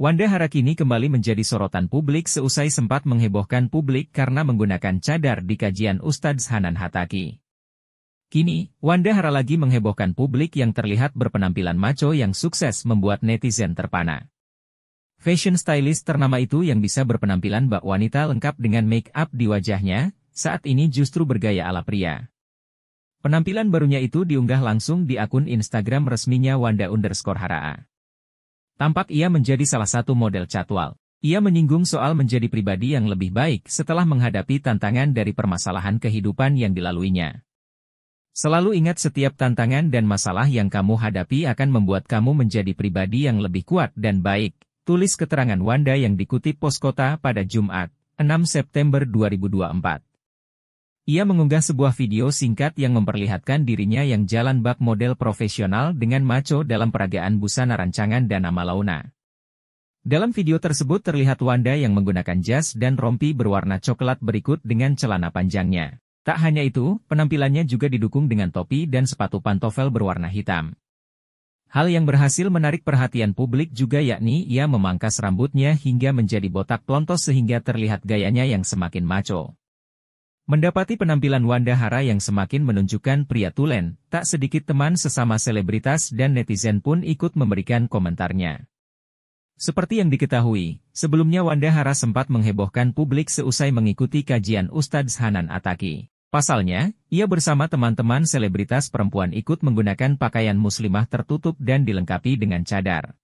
Wanda Harakini kembali menjadi sorotan publik seusai sempat menghebohkan publik karena menggunakan cadar di kajian Ustadz Hanan Hataki. Kini, Wanda Hara lagi menghebohkan publik yang terlihat berpenampilan maco yang sukses membuat netizen terpana. Fashion stylist ternama itu yang bisa berpenampilan bak wanita lengkap dengan make up di wajahnya, saat ini justru bergaya ala pria. Penampilan barunya itu diunggah langsung di akun Instagram resminya Wanda underscore Haraa. Tampak ia menjadi salah satu model catwal. Ia menyinggung soal menjadi pribadi yang lebih baik setelah menghadapi tantangan dari permasalahan kehidupan yang dilaluinya. Selalu ingat setiap tantangan dan masalah yang kamu hadapi akan membuat kamu menjadi pribadi yang lebih kuat dan baik, tulis keterangan Wanda yang dikutip Poskota pada Jumat, 6 September 2024. Ia mengunggah sebuah video singkat yang memperlihatkan dirinya yang jalan bak model profesional dengan maco dalam peragaan busana rancangan dan nama Launa. Dalam video tersebut terlihat Wanda yang menggunakan jas dan rompi berwarna coklat berikut dengan celana panjangnya. Tak hanya itu, penampilannya juga didukung dengan topi dan sepatu pantofel berwarna hitam. Hal yang berhasil menarik perhatian publik juga yakni ia memangkas rambutnya hingga menjadi botak plontos sehingga terlihat gayanya yang semakin maco. Mendapati penampilan Wanda Hara yang semakin menunjukkan pria tulen, tak sedikit teman sesama selebritas dan netizen pun ikut memberikan komentarnya. Seperti yang diketahui, sebelumnya Wanda Hara sempat menghebohkan publik seusai mengikuti kajian Ustadz Hanan Ataki. Pasalnya, ia bersama teman-teman selebritas perempuan ikut menggunakan pakaian muslimah tertutup dan dilengkapi dengan cadar.